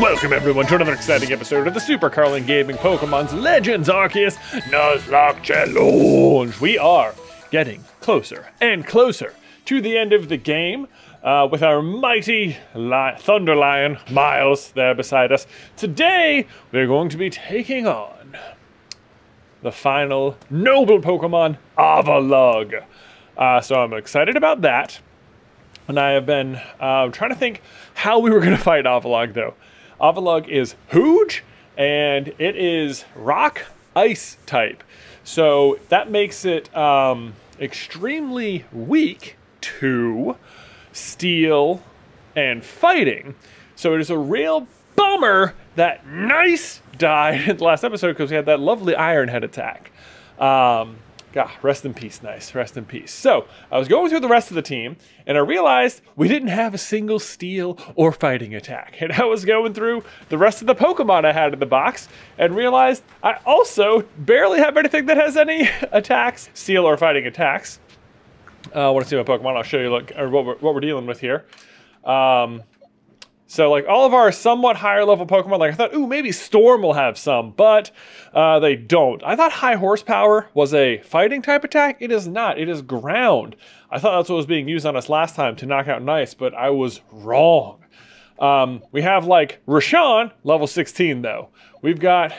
Welcome everyone to another exciting episode of the Super Carlin Gaming Pokemon's Legends Arceus Nuzlocke Challenge. We are getting closer and closer to the end of the game uh, with our mighty li- Thunder Lion, Miles, there beside us. Today, we're going to be taking on the final noble Pokemon, Avalugg. Uh, so I'm excited about that. And I have been uh, trying to think how we were going to fight Avalugg, though. Avalugg is huge, and it is rock ice type. So that makes it um, extremely weak to steel and fighting. So it is a real bummer that Nice died in the last episode because we had that lovely Iron Head attack. Um, God, rest in peace, nice. Rest in peace. So, I was going through the rest of the team, and I realized we didn't have a single steel or fighting attack. And I was going through the rest of the Pokemon I had in the box, and realized I also barely have anything that has any attacks, steel or fighting attacks. Uh, I want to see my Pokemon. I'll show you look, or what we're, what we're dealing with here. Um, so like all of our somewhat higher level Pokemon, like I thought, ooh, maybe Storm will have some, but uh, they don't. I thought High Horsepower was a fighting type attack. It is not. It is ground. I thought that's what was being used on us last time to knock out Nice, but I was wrong. Um, we have like Rashawn, level 16 though. We've got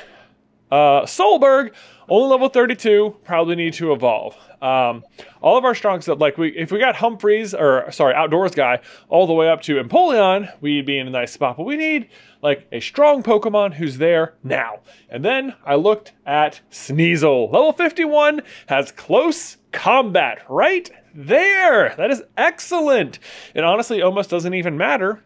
uh, Solberg, only level 32, probably need to evolve. Um, all of our strong stuff, like we, if we got Humphreys, or sorry, Outdoors guy, all the way up to Empoleon, we'd be in a nice spot. But we need like a strong Pokemon who's there now. And then I looked at Sneasel. Level 51 has close combat right there. That is excellent. It honestly almost doesn't even matter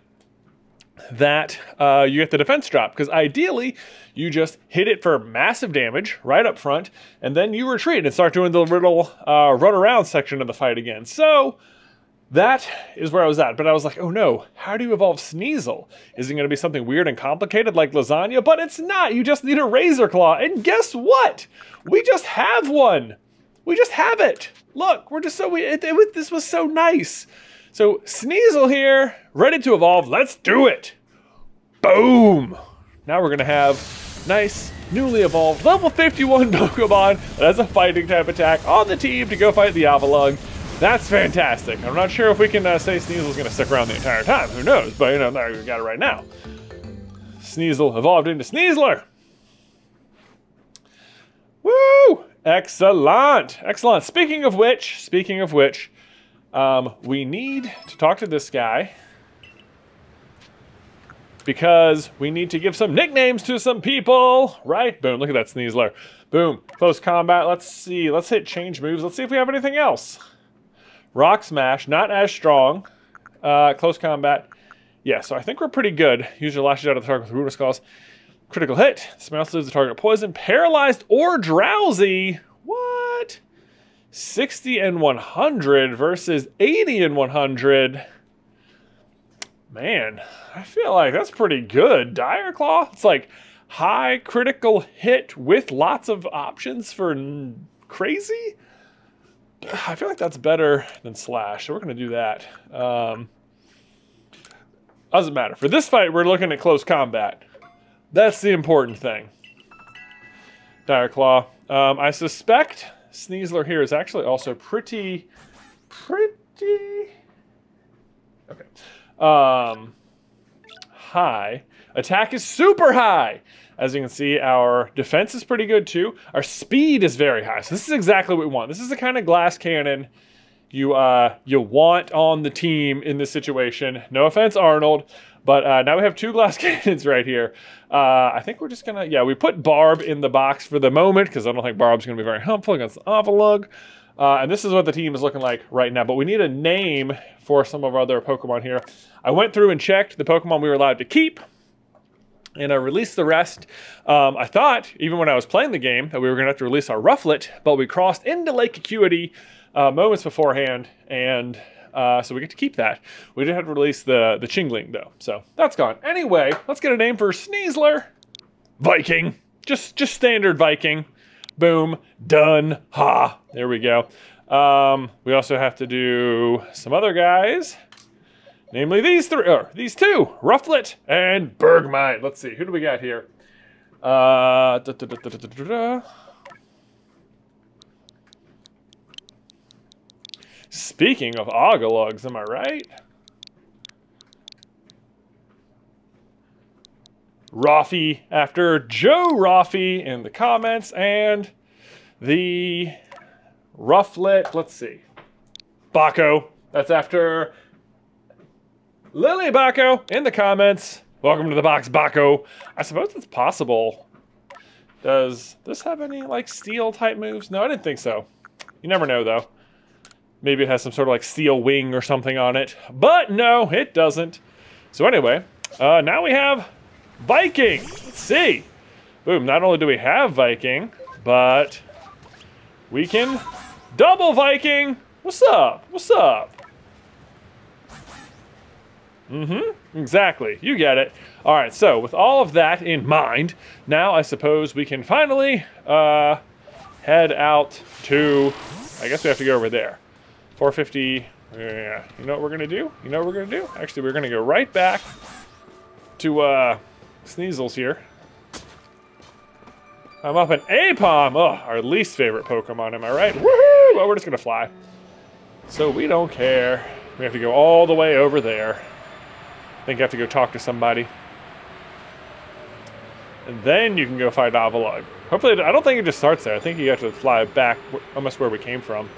that uh, you get the defense drop because ideally you just hit it for massive damage right up front and then you retreat and start doing the little uh, run around section of the fight again. So that is where I was at. But I was like, oh no, how do you evolve Sneasel? Is it going to be something weird and complicated like lasagna? But it's not. You just need a Razor Claw. And guess what? We just have one. We just have it. Look, we're just so, we, it, it, this was so nice. So Sneasel here, ready to evolve. Let's do it. Boom. Now we're to have nice, newly evolved, level 51 Pokemon that has a fighting type attack on the team to go fight the Avalugg. That's fantastic. I'm not sure if we can uh, say Sneasel's to stick around the entire time. Who knows? But, you know, we got it right now. Sneasel evolved into Sneasler. Woo! Excellent. Excellent. Speaking of which, speaking of which, um, we need to talk to this guy because we need to give some nicknames to some people, right? Boom, look at that Sneasler. Boom, close combat. Let's see, let's hit change moves. Let's see if we have anything else. Rock Smash, not as strong. Uh, close combat. Yeah, so I think we're pretty good. Use your lashes out of the target with Runa Skulls. Critical hit. Smash leaves the target poison, paralyzed, or drowsy. What? 60 and 100 versus 80 and 100. Man, I feel like that's pretty good. Dire Claw, it's like high critical hit with lots of options for crazy. I feel like that's better than Slash, so we're going to do that. Um, doesn't matter. For this fight, we're looking at close combat. That's the important thing. Dire Claw. Um, I suspect Sneasler here is actually also pretty, pretty... Okay. Um, high. Attack is super high. As you can see, our defense is pretty good too. Our speed is very high. So this is exactly what we want. This is the kind of glass cannon you uh, you want on the team in this situation. No offense, Arnold, but uh, now we have two glass cannons right here. Uh, I think we're just gonna, yeah, we put Barb in the box for the moment because I don't think Barb's gonna be very helpful against Avalugg. Uh, and this is what the team is looking like right now. But we need a name for some of our other Pokemon here. I went through and checked the Pokemon we were allowed to keep and I released the rest. Um, I thought, even when I was playing the game, that we were going to have to release our Rufflet, but we crossed into Lake Acuity uh, moments beforehand, and uh, so we get to keep that. We did have to release the, the Chingling, though, so that's gone. Anyway, let's get a name for Sneasler. Viking. Just, just standard Viking. Boom. Done. Ha. There we go. Um, we also have to do some other guys. Namely these three, or these two, Rufflet and Bergmite. Let's see, who do we got here? Uh, da, da, da, Speaking of Ogologs, am I right? Rafi after Joe Rafi in the comments, and the Rufflet, let's see, Baco. That's after Lily Baco in the comments. Welcome to the box, Baco. I suppose it's possible. Does this have any, like, steel type moves? No, I didn't think so. You never know, though. Maybe it has some sort of, like, steel wing or something on it. But no, it doesn't. So anyway, uh, now we have Viking. Let's see. Boom, not only do we have Viking, but we can double Viking. What's up? What's up? Mm-hmm, exactly. You get it. All right, so with all of that in mind, now I suppose we can finally uh, head out to, I guess we have to go over there. 450, yeah, you know what we're gonna do? You know what we're gonna do? Actually, we're gonna go right back to uh, Sneasels here. I'm up an Aipom! Oh, our least favorite Pokemon, am I right? Woohoo! Well, we're just gonna fly. So we don't care. We have to go all the way over there. I think you have to go talk to somebody. And then you can go find Avalugg. Hopefully, I don't think it just starts there. I think you have to fly back almost where we came from.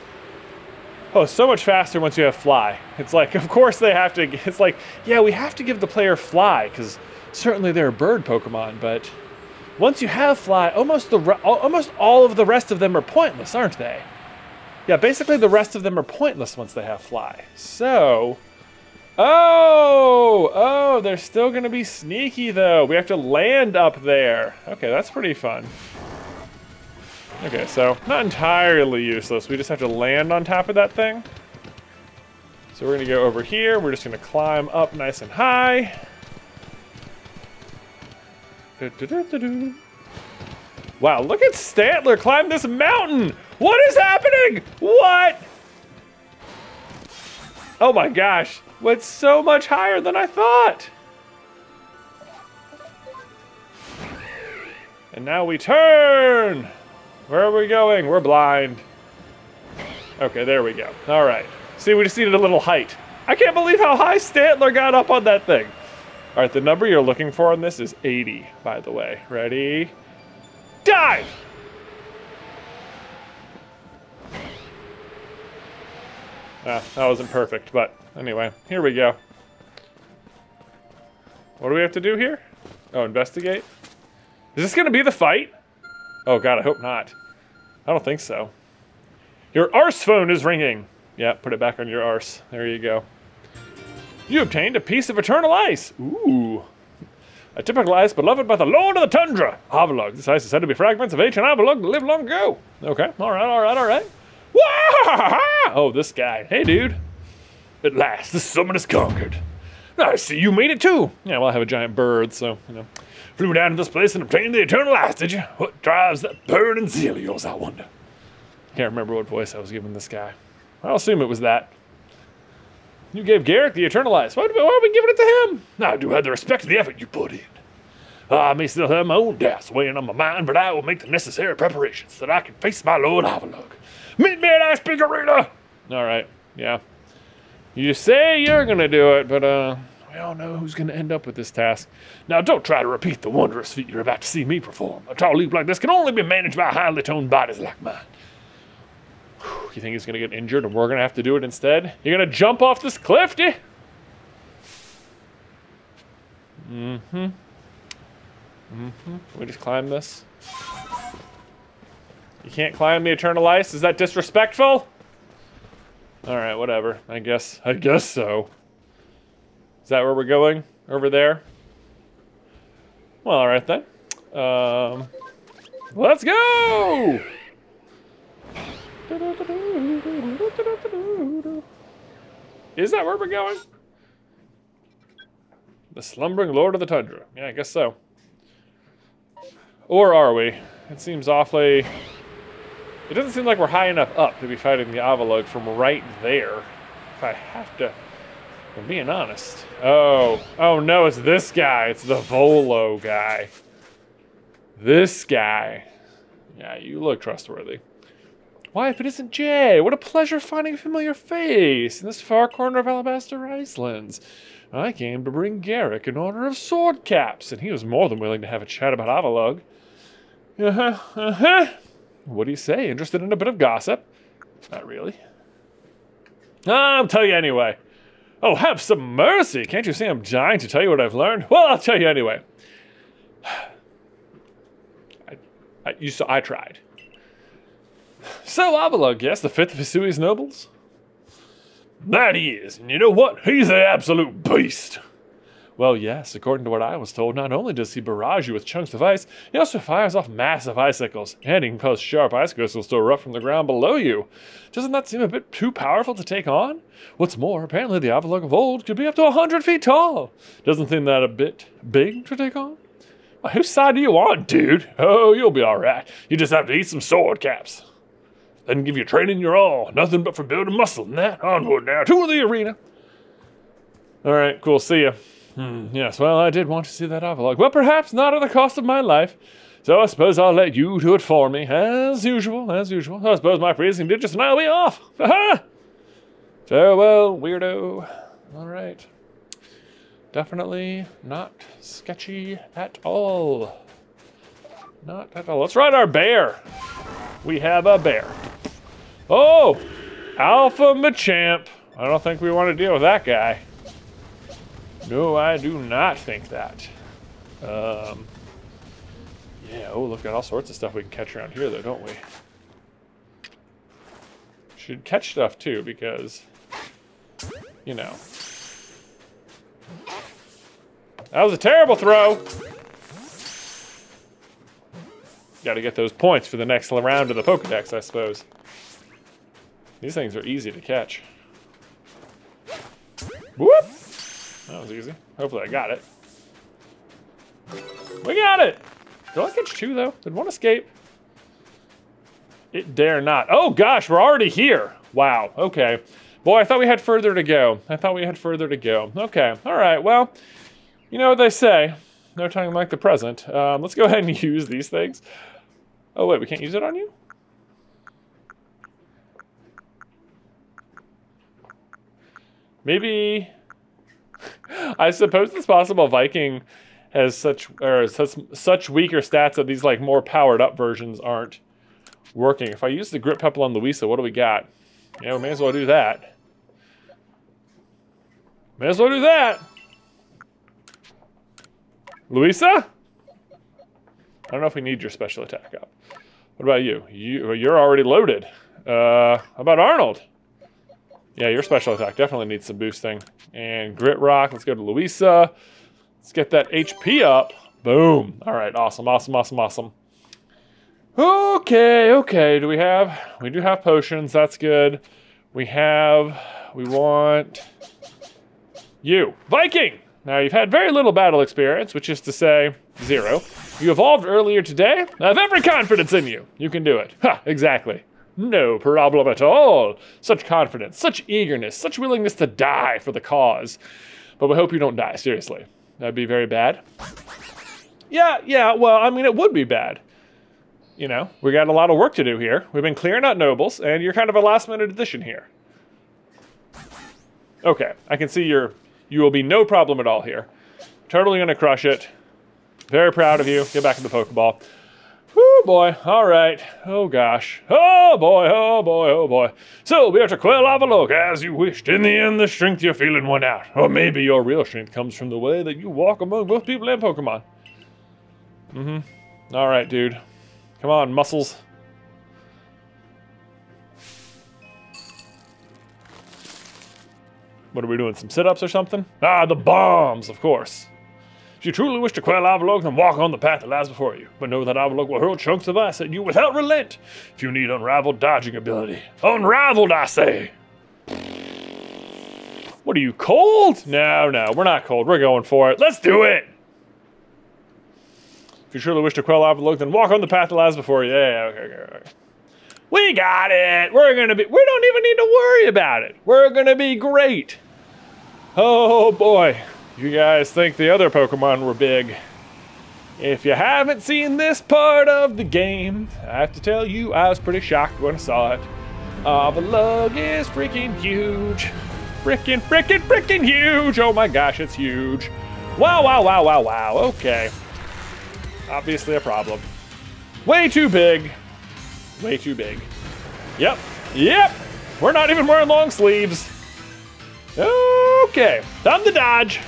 Oh, so much faster once you have fly. It's like, of course they have to, it's like, yeah, we have to give the player fly, because certainly they're bird Pokemon, but once you have fly, almost, the almost all of the rest of them are pointless, aren't they? Yeah, basically the rest of them are pointless once they have fly. So, Oh, oh, they're still gonna be sneaky though. We have to land up there. Okay, that's pretty fun. Okay, so not entirely useless. We just have to land on top of that thing. So we're gonna go over here. We're just gonna climb up nice and high. Wow, look at Stantler climb this mountain. What is happening? What? Oh my gosh went so much higher than I thought. And now we turn. Where are we going? We're blind. Okay, there we go. All right. See, we just needed a little height. I can't believe how high Stantler got up on that thing. All right, the number you're looking for on this is 80, by the way. Ready? Dive! Ah, that wasn't perfect, but Anyway, here we go. What do we have to do here? Oh, investigate? Is this gonna be the fight? Oh god, I hope not. I don't think so. Your arse phone is ringing! Yeah, put it back on your arse. There you go. You obtained a piece of eternal ice! Ooh. A typical ice beloved by the Lord of the Tundra! Avalugg. This ice is said to be fragments of ancient Avalugg that lived long ago. Okay, alright, alright, alright. Oh, this guy. Hey, dude. At last, the summon is conquered. I see you made it too. Yeah, well, I have a giant bird, so, you know. Flew down to this place and obtained the eternal ice, did you? What drives that burning zeal of yours, I wonder? Can't remember what voice I was giving this guy. I'll assume it was that. You gave Gaeric the eternal ice. Why, why are we giving it to him? I do have the respect of the effort you put in. I may still have my own doubts weighing on my mind, but I will make the necessary preparations so that I can face my Lord Avalugg. Meet me at Ice Peak Arena! All right, yeah. You say you're gonna do it, but uh, we all know who's gonna end up with this task. Now, don't try to repeat the wondrous feat you're about to see me perform. A tall leap like this can only be managed by highly toned bodies like mine. You think he's gonna get injured and we're gonna have to do it instead? You're gonna jump off this cliff, yeah? Mm-hmm. Mm-hmm. We just climb this? You can't climb the eternal ice? Is that disrespectful? Alright, whatever. I guess, I guess so. Is that where we're going? Over there? Well, alright then. Um, let's go! Is that where we're going? The slumbering lord of the tundra. Yeah, I guess so. Or are we? It seems awfully it doesn't seem like we're high enough up to be fighting the Avalugg from right there. If I have to I'm being honest. Oh, oh no, it's this guy. It's the Volo guy. This guy. Yeah, you look trustworthy. Why, if it isn't Jay, what a pleasure finding a familiar face in this far corner of Alabaster Icelands. I came to bring Gaeric an order of swordcaps, and he was more than willing to have a chat about Avalugg. Uh-huh, uh-huh. What do you say? Interested in a bit of gossip? Not really. I'll tell you anyway. Oh, have some mercy! Can't you see I'm dying to tell you what I've learned? Well, I'll tell you anyway. I, I, you saw, I tried. So Avalugg, yes, the fifth of Hisui's nobles? That he is, and you know what? He's an absolute beast. Well, yes, according to what I was told, not only does he barrage you with chunks of ice, he also fires off massive icicles, and he can cause sharp ice crystals to erupt from the ground below you. Doesn't that seem a bit too powerful to take on? What's more, apparently the Avalugg of old could be up to a hundred feet tall. Doesn't seem that a bit big to take on? Well, whose side do you want, dude? Oh, you'll be alright. You just have to eat some swordcaps. Then give you training your all. Nothing but for building muscle and that. Onward now to the arena. Alright, cool. See ya. Hmm, yes, well, I did want to see that Avalugg. Well, perhaps not at the cost of my life. So I suppose I'll let you do it for me, as usual, as usual. I suppose my freezing did just now be off. Farewell, weirdo. All right. Definitely not sketchy at all. Not at all. Let's ride our bear. We have a bear. Oh, Alpha Machamp. I don't think we want to deal with that guy. No, I do not think that. Um, yeah, oh, look at all sorts of stuff we can catch around here, though, don't we? Should catch stuff, too, because, you know. That was a terrible throw! Gotta get those points for the next round of the Pokedex, I suppose. These things are easy to catch. Whoop! That was easy. Hopefully I got it. We got it! Did I catch two, though? Did one escape? It dare not. Oh, gosh, we're already here. Wow, okay. Boy, I thought we had further to go. I thought we had further to go. Okay, all right, well, you know what they say. No time like the present. Um, let's go ahead and use these things. Oh, wait, we can't use it on you? Maybe I suppose it's possible Viking has such or such such weaker stats that these like more powered up versions aren't working. If I use the Grit Pebble on Louisa, what do we got? Yeah, we may as well do that. May as well do that. Louisa? I don't know if we need your special attack up. What about you? You you're already loaded. Uh, how about Arnold? Yeah, your special attack definitely needs some boosting. And Grit Rock, let's go to Louisa. Let's get that HP up. Boom. All right, awesome, awesome, awesome, awesome. Okay, okay, do we have, we do have potions, that's good. We have, we want you. Viking! Now, you've had very little battle experience, which is to say, zero. You evolved earlier today. I have every confidence in you. You can do it. Ha, exactly. No problem at all. Such confidence, such eagerness, such willingness to die for the cause. But we hope you don't die, seriously. That'd be very bad. Yeah, yeah, well, I mean, it would be bad. You know, we got a lot of work to do here. We've been clearing out nobles, and you're kind of a last minute addition here. Okay, I can see you're, you will be no problem at all here. Totally gonna crush it. Very proud of you. Get back in the Pokeball. Oh boy, all right. Oh gosh. Oh boy, oh boy, oh boy. So we have to quell Avalugg as you wished. In the end, the strength you're feeling went out. Or maybe your real strength comes from the way that you walk among both people and Pokemon. Mm-hmm. All right, dude. Come on, muscles. What are we doing, some sit-ups or something? Ah, the bombs, of course. If you truly wish to quell Avalugg, then walk on the path that lies before you. But know that Avalugg will hurl chunks of ice at you without relent if you need unrivaled dodging ability. Unrivaled, I say! What are you, cold? No, no, we're not cold. We're going for it. Let's do it! If you truly wish to quell Avalugg, then walk on the path that lies before you. Yeah, okay, okay, okay. We got it! We're gonna be- we don't even need to worry about it. We're gonna be great. Oh boy, you guys think the other Pokemon were big. If you haven't seen this part of the game, I have to tell you, I was pretty shocked when I saw it. Uh, the lug is freaking huge. Freaking, freaking, freaking huge. Oh my gosh, it's huge. Wow, wow, wow, wow, wow. Okay. Obviously a problem. Way too big. Way too big. Yep. Yep. We're not even wearing long sleeves. Okay. Time to dodge.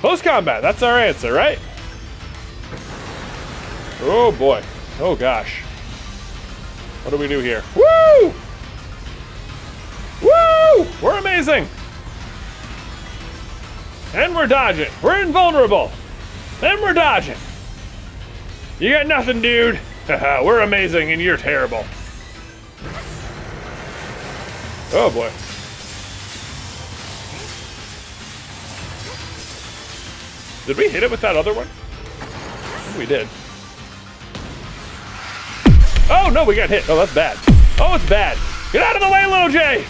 Close combat. That's our answer, right? Oh boy. Oh gosh. What do we do here? Woo! Woo! We're amazing! And we're dodging. We're invulnerable. And we're dodging. You got nothing, dude. we're amazing and you're terrible. Oh boy. Did we hit it with that other one? we did. Oh no, we got hit. Oh, that's bad. Oh, it's bad. Get out of the way, little J!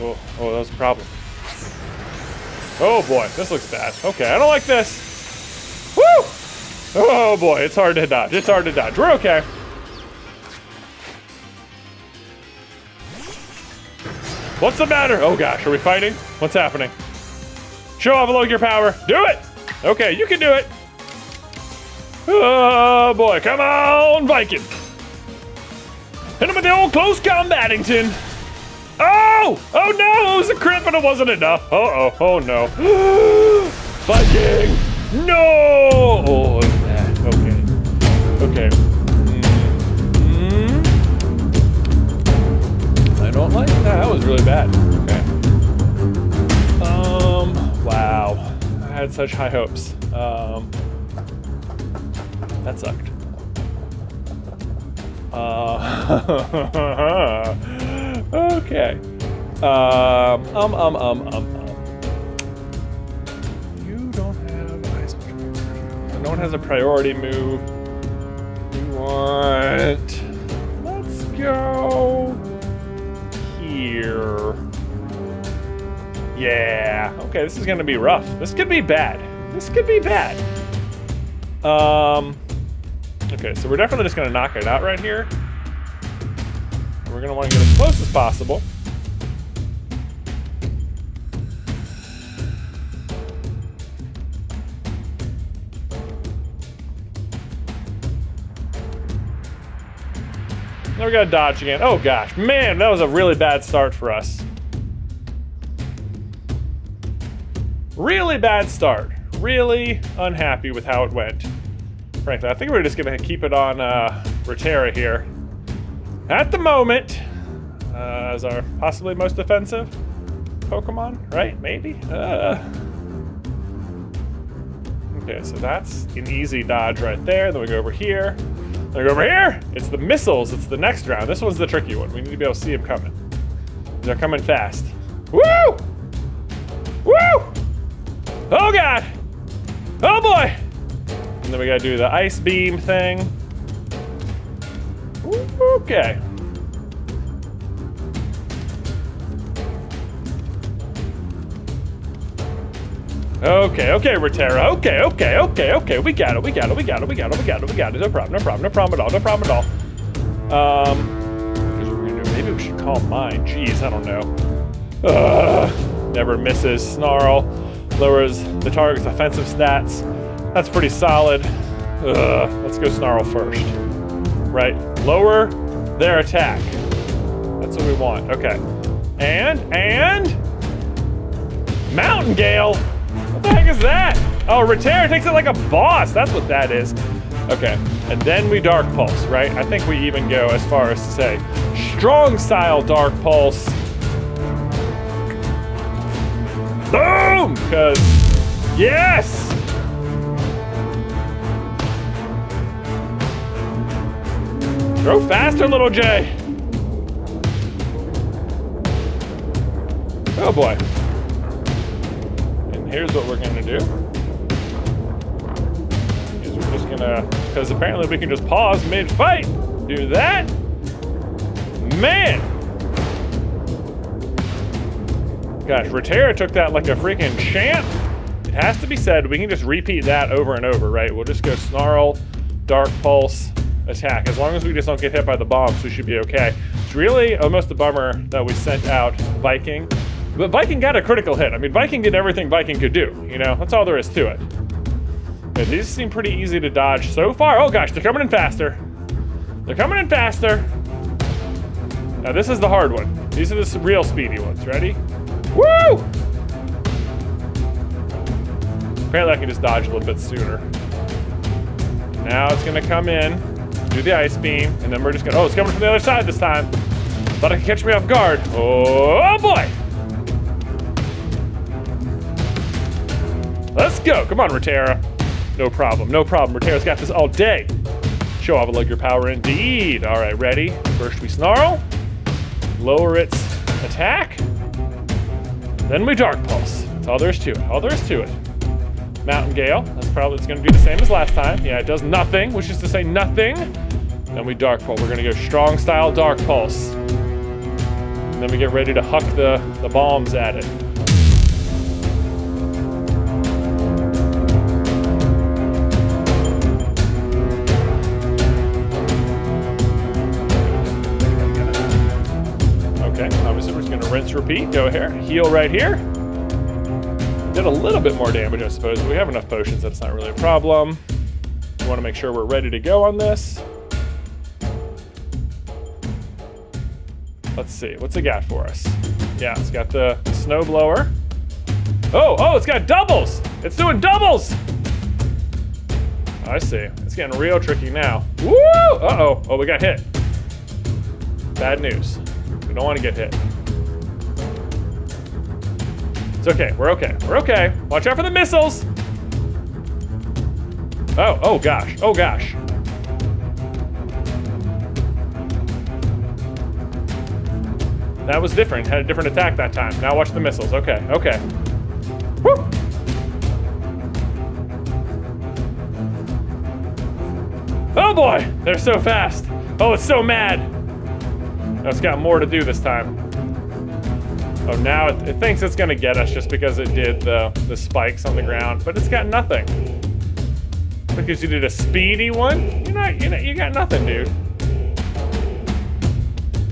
Oh, oh, that was a problem. Oh boy, this looks bad. Okay, I don't like this. Woo! Oh boy, it's hard to dodge. It's hard to dodge. We're okay. What's the matter? Oh gosh, are we fighting? What's happening? Show Avalugg your power. Do it! Okay, you can do it. Oh boy, come on, Viking. Hit him with the old close combatington. Oh! Oh no! It was a crit, but it wasn't enough. Uh oh. Oh no. Viking! No! Oh. Okay. Okay. Mm. I don't like that. That was really bad. I had such high hopes. Um. That sucked. Uh. Okay. Um, um, um, um, um, um. You don't have No one has a priority move. You want... Let's go... Here. Yeah. Okay, this is gonna be rough. This could be bad. This could be bad. Um... Okay, so we're definitely just gonna knock it out right here. We're to want to get as close as possible. Now we got to dodge again. Oh gosh, man, that was a really bad start for us. Really bad start. Really unhappy with how it went. Frankly, I think we're just gonna keep it on uh, Rotera here at the moment, uh, as our possibly most offensive Pokemon, right? Maybe? Uh. Okay, so that's an easy dodge right there. Then we go over here. Then we go over here. It's the missiles. It's the next round. This one's the tricky one. We need to be able to see them coming. They're coming fast. Woo! Woo! Oh, God! Oh, boy! And then we gotta do the ice beam thing. Okay. Okay, okay, Rotera. Okay, okay, okay, okay. We got it, we got it, we got it, we got it, we got it, we got it. No problem, no problem, no problem at all, no problem at all. Um, maybe we should call mine. Jeez, I don't know. Ugh, never misses. Snarl lowers the target's offensive stats. That's pretty solid. Ugh, let's go Snarl first right? Lower their attack. That's what we want. Okay. And, and... Mountain Gale? What the heck is that? Oh, Rotera takes it like a boss. That's what that is. Okay. And then we Dark Pulse, right? I think we even go as far as to say Strong Style Dark Pulse. Ah! Boom! Because, yes! Throw faster, little J. Oh boy. And here's what we're gonna do. Is we're just gonna, because apparently we can just pause mid-fight. Do that. Man. Gosh, Rotera took that like a freaking champ. It has to be said, we can just repeat that over and over, right? We'll just go Snarl, Dark Pulse, attack. As long as we just don't get hit by the bombs, we should be okay. It's really almost a bummer that we sent out Viking. But Viking got a critical hit. I mean, Viking did everything Viking could do, you know? That's all there is to it. But these seem pretty easy to dodge so far. Oh gosh, they're coming in faster. They're coming in faster. Now this is the hard one. These are the real speedy ones. Ready? Woo! Apparently I can just dodge a little bit sooner. Now it's gonna come in, do the ice beam, and then we're just gonna, oh, it's coming from the other side this time. Thought it could catch me off guard. Oh boy! Let's go, come on, Rotera. No problem, no problem. Rotera's got this all day. Show Avalugg your power indeed. All right, ready? First we snarl, lower its attack, then we dark pulse. That's all there is to it, all there is to it. Mountain Gale. That's probably it's going to be the same as last time. Yeah, it does nothing, which is to say nothing. Then we Dark Pulse. We're going to go strong style Dark Pulse. And then we get ready to huck the, the bombs at it. Repeat. Go here, heal right here. Did a little bit more damage, I suppose, we have enough potions that it's not really a problem. We want to make sure we're ready to go on this. Let's see, what's it got for us? Yeah, it's got the snow blower. Oh, oh, it's got doubles! It's doing doubles! I see. It's getting real tricky now. Woo! Uh-oh. Oh, we got hit. Bad news. We don't want to get hit. It's okay. We're okay. We're okay. Watch out for the missiles. Oh, oh gosh. Oh gosh. That was different. Had a different attack that time. Now watch the missiles. Okay, okay. Woo! Oh boy! They're so fast. Oh, it's so mad. It's got more to do this time. Oh, now it, it, thinks it's gonna get us just because it did the, the spikes on the ground, but it's got nothing. Because you did a speedy one? You're not, you know, you got nothing, dude.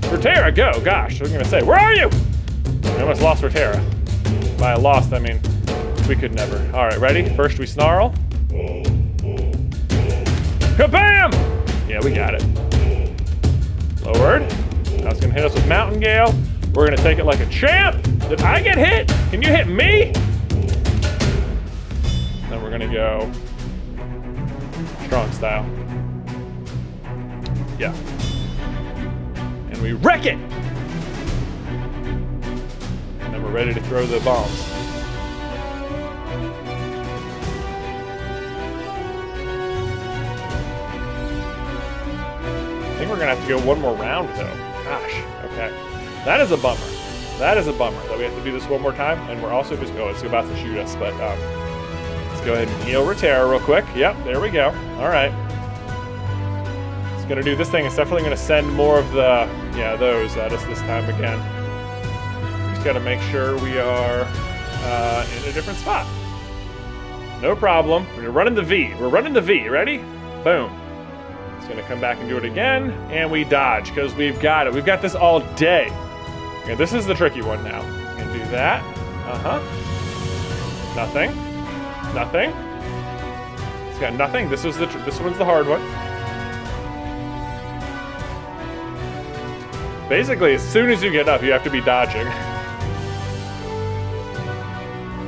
Rotera, go, gosh, I was gonna say, where are you? I almost lost Rotera. By lost, I mean, we could never. All right, ready? First we snarl. Kabam! Yeah, we got it. Lowered. Now it's gonna hit us with Mountain Gale. We're gonna take it like a champ. Did I get hit? Can you hit me? Then we're gonna go strong style. Yeah. And we wreck it! And then we're ready to throw the bombs. I think we're gonna have to go one more round though. Gosh, okay. That is a bummer. That is a bummer that we have to do this one more time, and we're also just, oh, it's about to shoot us, but um, let's go ahead and heal Rotera real quick. Yep, there we go. All right. It's gonna do this thing. It's definitely gonna send more of the, yeah, those at us this time again. Just gotta make sure we are uh, in a different spot. No problem. We're running the V. We're running the V. Ready? Boom. It's gonna come back and do it again, and we dodge, because we've got it. We've got this all day. Okay, this is the tricky one now. Gonna do that. Uh-huh. Nothing. Nothing. It's got nothing. This is the this one's the hard one. Basically, as soon as you get up, you have to be dodging.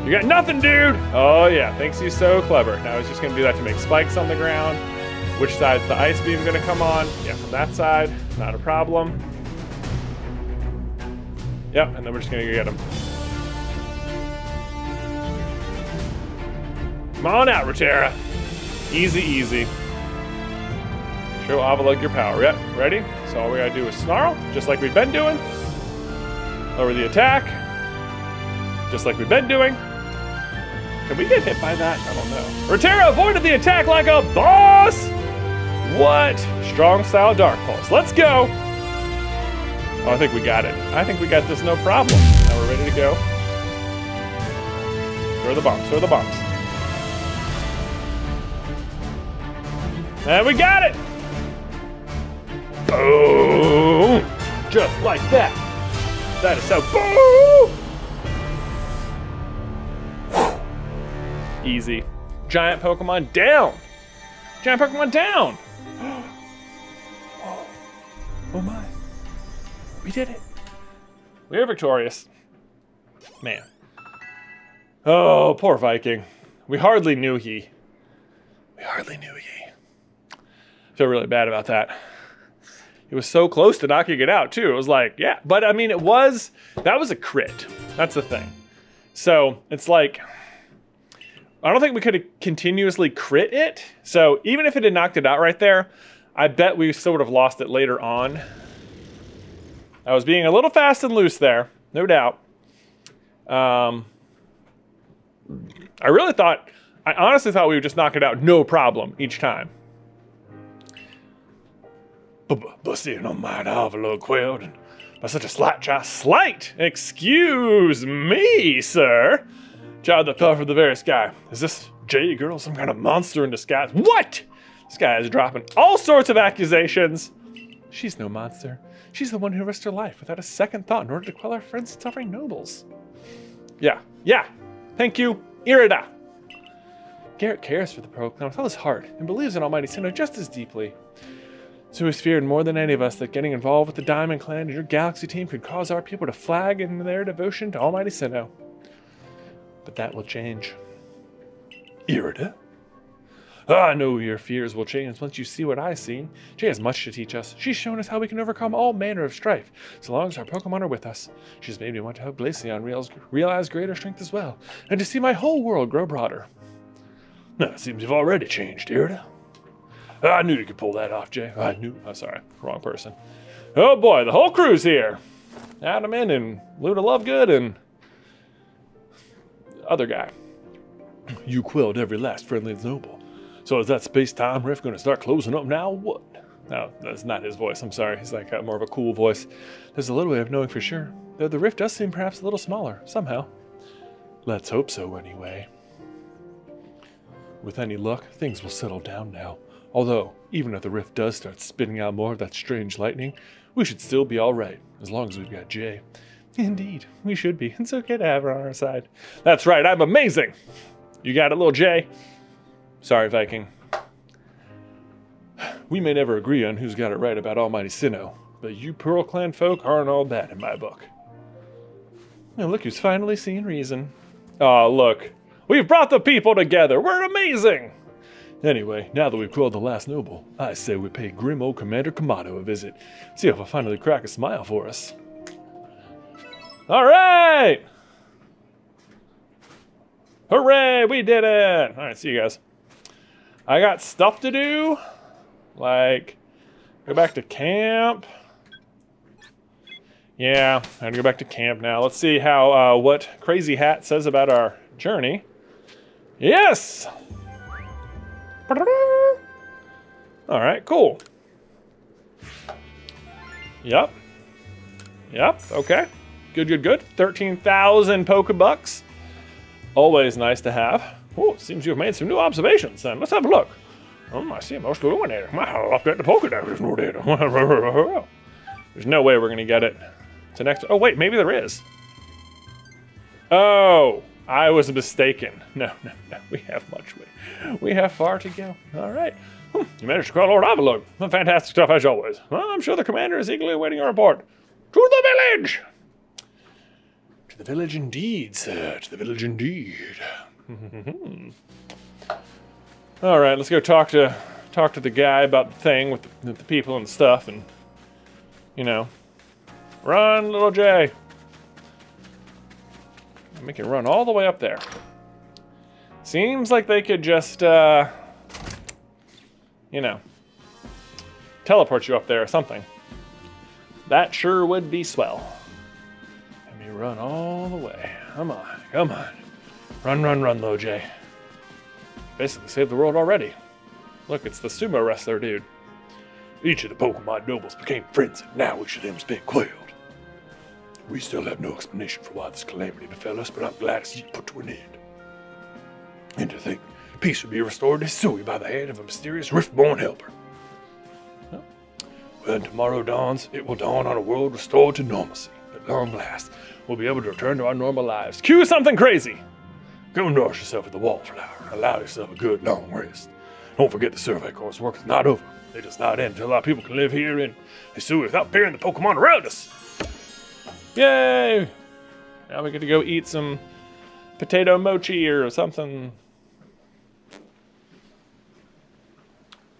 You got nothing, dude! Oh yeah, thinks he's so clever. Now he's just gonna do that to make spikes on the ground. Which side's the ice beam gonna come on? Yeah, from that side, not a problem. Yep, and then we're just gonna get him. Come on out, Rotera. Easy, easy. Show Avalugg your power. Yep, ready? So all we gotta do is snarl, just like we've been doing. Lower the attack, just like we've been doing. Can we get hit by that? I don't know. Rotera avoided the attack like a boss! What? Strong style Dark Pulse. Let's go! Oh, I think we got it. I think we got this no problem. Now we're ready to go. Throw the bombs, throw the bombs. And we got it! Boom! Just like that. That is so boom! Easy. Giant Pokemon down! Giant Pokemon down! Did it. We are victorious. Man. Oh, poor Viking. We hardly knew he. We hardly knew he. Feel really bad about that. It was so close to knocking it out too. It was like, yeah, but I mean, it was that was a crit. That's the thing. So it's like, I don't think we could have continuously crit it. So even if it had knocked it out right there, I bet we still would have lost it later on. I was being a little fast and loose there, no doubt. Um, I really thought, I honestly thought we would just knock it out no problem each time. But seeing on my envelope quilled by such a slight child. Slight? Excuse me, sir. Child that fell from the very sky. Is this J girl some kind of monster in disguise? What? This guy is dropping all sorts of accusations. She's no monster. She's the one who risked her life without a second thought in order to quell our friend's suffering nobles. Yeah, yeah. Thank you, Irida. Gaeric cares for the Pearl Clan with all his heart and believes in Almighty Sinnoh just as deeply. So he's feared more than any of us that getting involved with the Diamond Clan and your Galaxy team could cause our people to flag in their devotion to Almighty Sinnoh. But that will change. Irida? Ah, I know your fears will change once you see what I've seen. She has much to teach us. She's shown us how we can overcome all manner of strife, so long as our Pokemon are with us. She's made me want to help Glaceon realize greater strength as well, and to see my whole world grow broader. Now, it seems you've already changed, Irida. I knew you could pull that off, Jay. I knew. I'm oh, sorry, wrong person. Oh boy, the whole crew's here. Adaman and Luna Lovegood and other guy. You quilled every last friendly noble. So is that space-time rift going to start closing up now? What? No, that's not his voice. I'm sorry. He's like got more of a cool voice. There's a little way of knowing for sure. Though the rift does seem perhaps a little smaller, somehow. Let's hope so, anyway. With any luck, things will settle down now. Although, even if the rift does start spitting out more of that strange lightning, we should still be alright, as long as we've got Jay. Indeed, we should be. It's okay to have her on our side. That's right, I'm amazing! You got it, little Jay? Sorry, Viking. We may never agree on who's got it right about Almighty Sinnoh, but you Pearl Clan folk aren't all bad in my book. Now look who's finally seeing reason. Aw, oh, look. We've brought the people together. We're amazing! Anyway, now that we've quelled the last noble, I say we pay grim old Commander Kamado a visit. See if he'll finally crack a smile for us. Alright! Hooray! We did it! Alright, see you guys. I got stuff to do. Like, go back to camp. Yeah, I'm gonna go back to camp now. Let's see how, uh, what Crazy Hat says about our journey. Yes! All right, cool. Yep. Yep, okay. Good, good, good. 13,000 Pokebucks. Always nice to have. Oh, seems you've made some new observations then. Let's have a look. Oh, I see a most illuminator. I'll update the Pokedex. There's no data. There's no way we're going to get it to next. Oh, wait, maybe there is. Oh, I was mistaken. No, no, no. We have much way. We have far to go. All right. Hmm, you managed to call Lord Avalugg. Fantastic stuff as always. Well, I'm sure the commander is eagerly awaiting your report. To the village! To the village indeed, sir. To the village indeed. All right, let's go talk to talk to the guy about the thing with the, the people and stuff, and you know, run, little Jay. Make it run all the way up there. Seems like they could just, uh, you know, teleport you up there or something. That sure would be swell. Let me run all the way. Come on, come on. Run, run, run, Low J. Basically saved the world already. Look, it's the sumo wrestler dude. Each of the Pokemon nobles became friends, and now each of them's been quailed. We still have no explanation for why this calamity befell us, but I'm glad it's put to an end. And to think peace would be restored to Sui by the hand of a mysterious rift-born helper. When tomorrow dawns, it will dawn on a world restored to normalcy. At long last, we'll be able to return to our normal lives. Cue something crazy! Go nourish yourself at the wallflower. Allow yourself a good long rest. Don't forget the survey course work is not over. It does not end until our people can live here in Hisui without fearing the Pokemon around us. Yay! Now we get to go eat some potato mochi or something.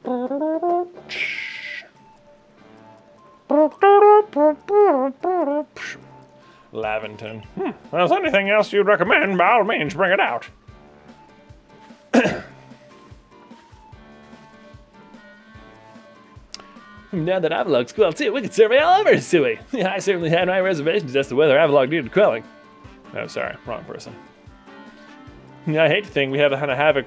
Laventon. Hmm. If there's anything else you'd recommend, by all means, bring it out. now that Avalugg's quelled too, we can survey all over Sui. Yeah, I certainly had my reservations as to whether Avalog needed quelling. Oh, sorry, wrong person. Yeah, I hate to think we have a kind of havoc.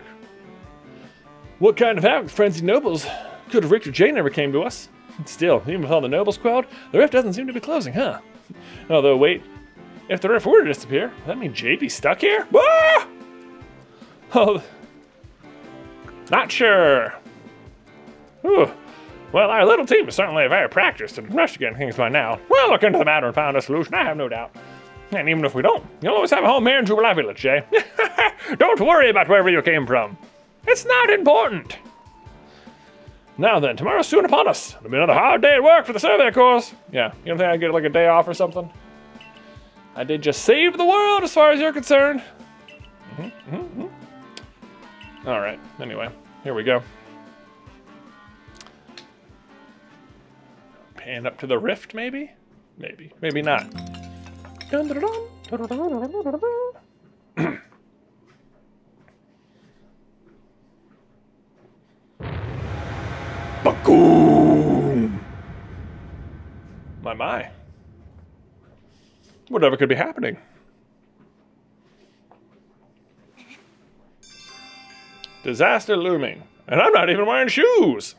What kind of havoc frenzied nobles could have Richter J never came to us? Still, even with all the nobles quelled, the rift doesn't seem to be closing, huh? Although, wait, if the rift were to disappear, that mean JP stuck here? Ah! Oh, not sure. Whew. Well, our little team is certainly very practiced at investigating things by now. We'll look into the matter and find a solution, I have no doubt. And even if we don't, you'll always have a home here in Jubilee Village, Jay. don't worry about wherever you came from. It's not important. Now then, tomorrow's soon upon us. It'll be another hard day at work for the survey course. Yeah, you don't think I'd get like a day off or something? I did just save the world as far as you're concerned. Mm -hmm, mm -hmm. All right, anyway, here we go. Pan up to the rift, maybe? Maybe, maybe not. Dun, dun, dun! My, my. Whatever could be happening? Disaster looming. And I'm not even wearing shoes!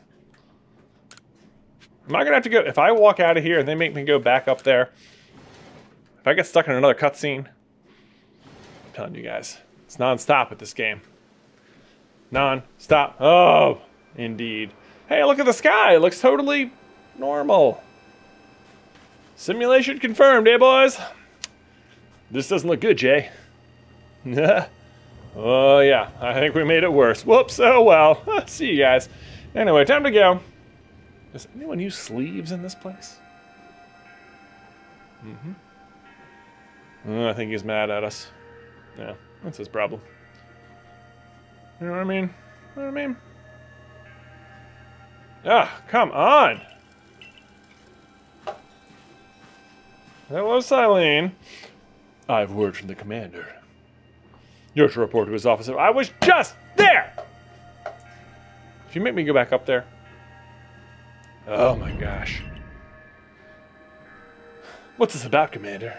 Am I gonna have to go, if I walk out of here and they make me go back up there, if I get stuck in another cutscene, I'm telling you guys, it's non-stop at this game. Non-stop. Oh, indeed. Hey, look at the sky. It looks totally normal. Simulation confirmed, eh, boys? This doesn't look good, Jay. oh, yeah. I think we made it worse. Whoops. Oh, well. See you guys. Anyway, time to go. Does anyone use sleeves in this place? Mm-hmm. Oh, I think he's mad at us. Yeah, that's his problem. You know what I mean? You know what I mean? Ah, come on! Hello, Cyllene. I have word from the commander. You're to report to his officer. I was just there! If you make me go back up there. Oh my gosh. What's this about, Commander?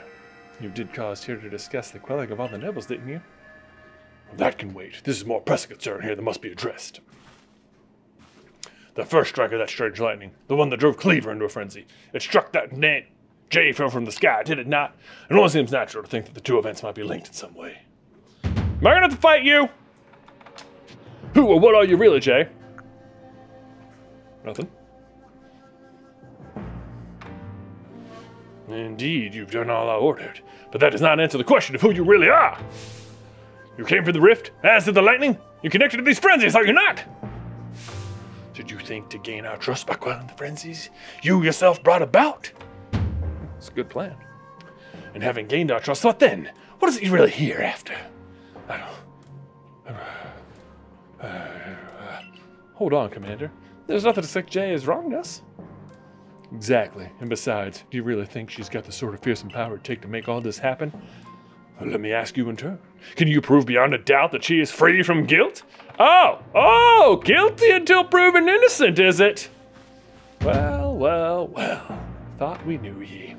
You did cause here to discuss the quelling of all the nobles, didn't you? That can wait. This is more pressing concern here that must be addressed. The first strike of that strange lightning, the one that drove Kleavor into a frenzy. It struck that Jay fell from the sky, did it not? It only seems natural to think that the two events might be linked in some way. Am I gonna have to fight you? Who or what are you really, Jay? Nothing. Indeed, you've done all I ordered, but that does not answer the question of who you really are. You came for the rift, as did the lightning. You connected to these frenzies, are you not? Did you think to gain our trust by quelling the frenzies you yourself brought about? It's a good plan. And having gained our trust, what then? What is it you really here after? I don't. Hold on, Commander. There's nothing to say Jay has wronged us. Exactly. And besides, do you really think she's got the sort of fearsome power it take to make all this happen? Well, let me ask you in turn. Can you prove beyond a doubt that she is free from guilt? Oh, oh, guilty until proven innocent, is it? Well, well, well. Thought we knew ye.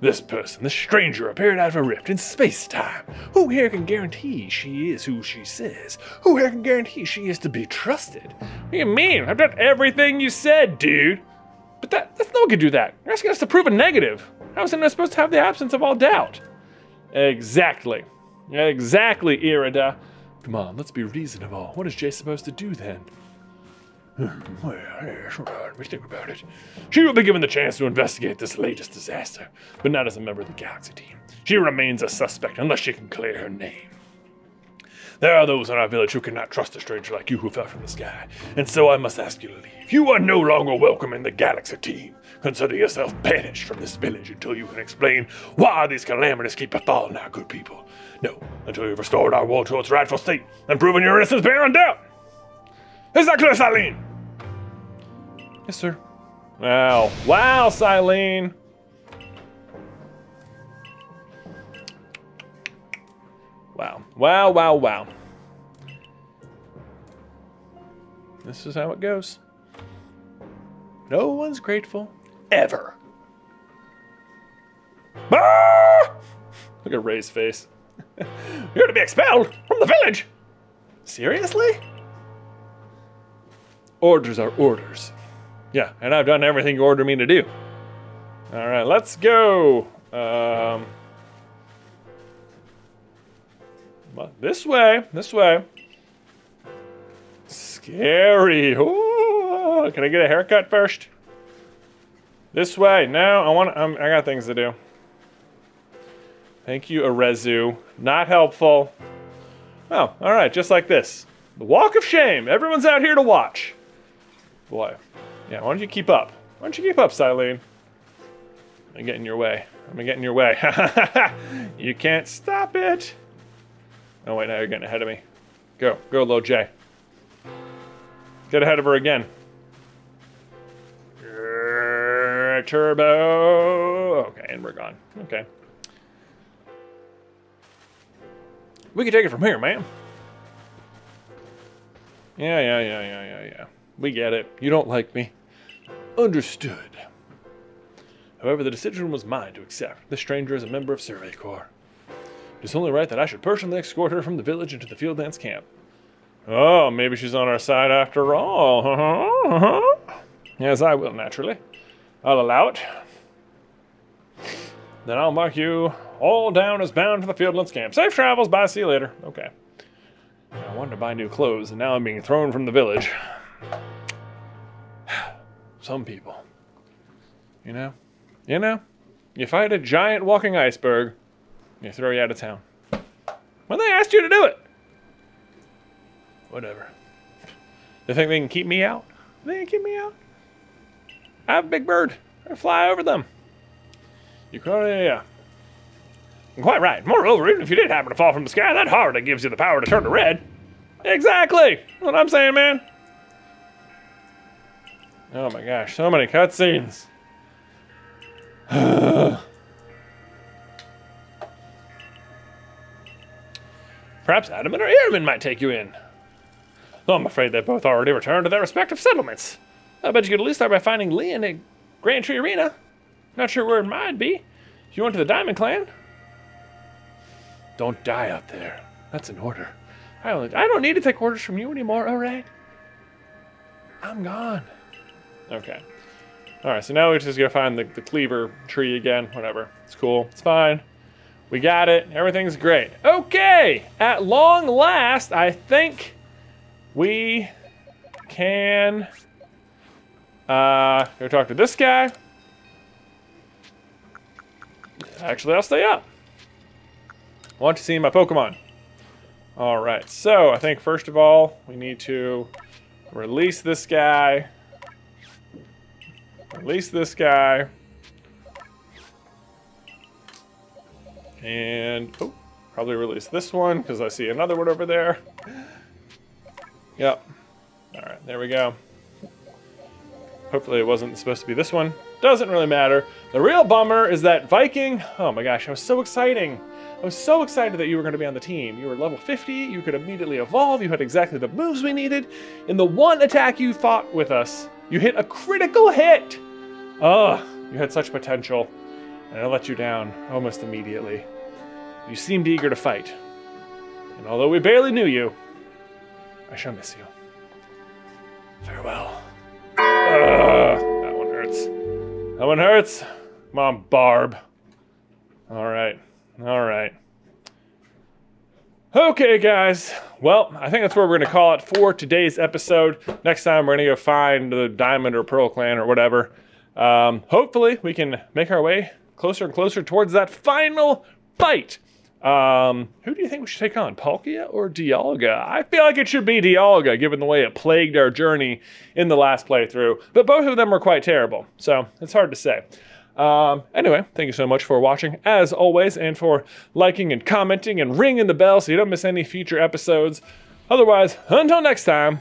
This person, this stranger, appeared out of a rift in space-time. Who here can guarantee she is who she says? Who here can guarantee she is to be trusted? What do you mean? I've done everything you said, dude. But that, that's no one can do that. You're asking us to prove a negative. How is it supposed to have the absence of all doubt? Exactly. Exactly, Irida. Come on, let's be reasonable. What is Jay supposed to do then? Well, yes, let me think about it. She will be given the chance to investigate this latest disaster, but not as a member of the Galaxy team. She remains a suspect unless she can clear her name. There are those in our village who cannot trust a stranger like you who fell from the sky, and so I must ask you to leave. You are no longer welcome in the Galaxy team. Consider yourself banished from this village until you can explain why these calamities keep befalling our good people. No, until you've restored our world to its rightful state and proven your innocence beyond doubt. Is that clear, Cyllene? Yes, sir. Wow. Wow, Cyllene. Wow. Wow, wow, wow. This is how it goes. No one's grateful ever. Ah! Look at Ray's face. You're to be expelled from the village. Seriously? Orders are orders. Yeah, and I've done everything you order me to do. All right, let's go. Um, this way, this way. Scary. Ooh, can I get a haircut first? This way. No, I want. Um, I got things to do. Thank you, Arezu. Not helpful. Oh, all right, just like this. The walk of shame. Everyone's out here to watch. Boy. Yeah, why don't you keep up? Why don't you keep up, Cyllene? I'm getting your way. I'm getting your way. you can't stop it. Oh, wait, now you're getting ahead of me. Go. Go, low J. Get ahead of her again. Turbo. Okay, and we're gone. Okay. We can take it from here, man. Yeah, yeah, yeah, yeah, yeah, yeah. We get it. You don't like me. Understood. However, the decision was mine to accept. The stranger is a member of Survey Corps. It is only right that I should personally escort her from the village into the Fieldlands camp. Oh, maybe she's on our side after all. Yes, I will, naturally. I'll allow it. Then I'll mark you all down as bound for the Fieldlands camp. Safe travels. Bye. See you later. Okay. I wanted to buy new clothes, and now I'm being thrown from the village. Some people. You know? You know? You fight a giant walking iceberg, they throw you out of town. When they asked you to do it. Whatever. They think they can keep me out? They can keep me out. I have a big bird. I fly over them. You can, yeah. Quite right. Moreover, even if you did happen to fall from the sky, that hardly gives you the power to turn to red. Exactly. What I'm saying, man. Oh my gosh, so many cutscenes. Perhaps Adaman or Ehrman might take you in. Though I'm afraid they've both already returned to their respective settlements. I bet you could at least start by finding Lian at Grand Tree Arena. Not sure where it might be. You went to the Diamond Clan. Don't die out there. That's an order. I don't, I don't need to take orders from you anymore, alright? I'm gone. Okay. Alright, so now we're just gonna find the, the Kleavor tree again. Whatever. It's cool. It's fine. We got it. Everything's great. Okay! At long last, I think we can uh, go talk to this guy. Actually, I'll stay up. Want to see my Pokemon. All right, so I think first of all, we need to release this guy. Release this guy. And, oh, probably release this one because I see another one over there. Yep. All right, there we go. Hopefully it wasn't supposed to be this one. Doesn't really matter. The real bummer is that Viking, oh my gosh, I was so exciting. I was so excited that you were going to be on the team. You were level 50, you could immediately evolve, you had exactly the moves we needed. In the one attack you fought with us, you hit a critical hit! Ugh, you had such potential, and I let you down almost immediately. You seemed eager to fight. And although we barely knew you, I shall miss you. Farewell. Ugh, that one hurts. That one hurts. Mom, Barb. All right. All right. Okay, guys. Well, I think that's where we're going to call it for today's episode. Next time, we're going to go find the Diamond or Pearl Clan or whatever. Um, hopefully, we can make our way closer and closer towards that final fight. Um, who do you think we should take on, Palkia or Dialga? I feel like it should be Dialga, given the way it plagued our journey in the last playthrough. But both of them were quite terrible, so it's hard to say. Um, anyway, thank you so much for watching, as always, and for liking and commenting and ringing the bell so you don't miss any future episodes. Otherwise, until next time,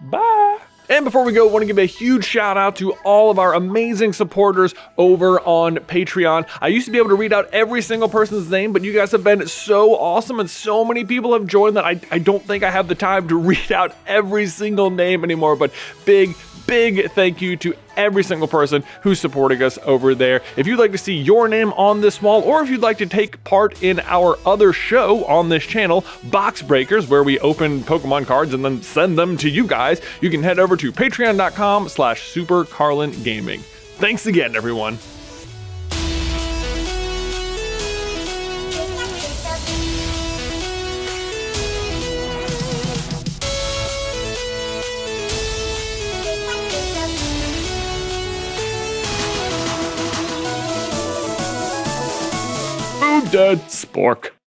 bye! And before we go, I want to give a huge shout out to all of our amazing supporters over on Patreon. I used to be able to read out every single person's name, but you guys have been so awesome and so many people have joined that I, I don't think I have the time to read out every single name anymore. But big, big thank you to every single person who's supporting us over there. If you'd like to see your name on this wall, or if you'd like to take part in our other show on this channel, Box Breakers, where we open Pokemon cards and then send them to you guys, you can head over to patreon.com slash supercarlingaming. Thanks again, everyone. Dead, Spork.